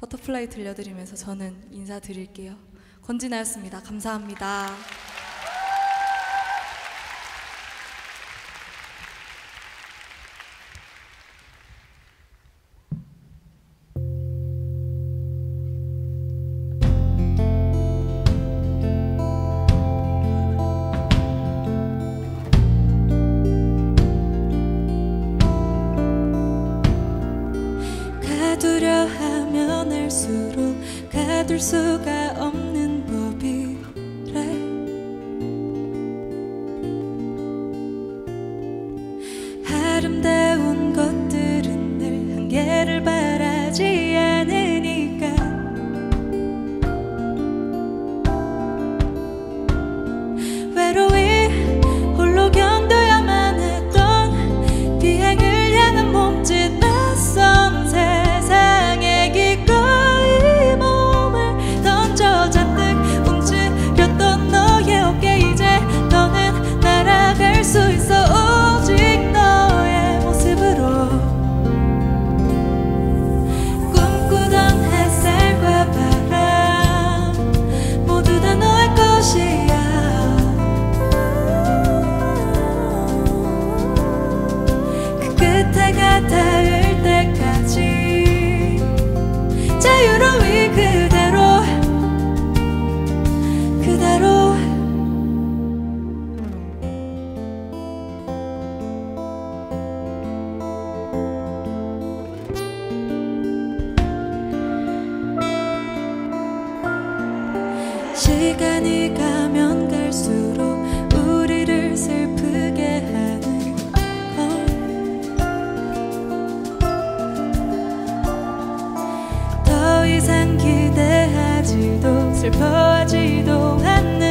버터플라이 들려드리면서 저는 인사드릴게요. 권진아였습니다. 감사합니다. 하면 할수록 가둘 수가 없는 법이래 시간이 가면 갈수록 우리를 슬프게 하는 더 이상 기대하지도 슬퍼하지도 않는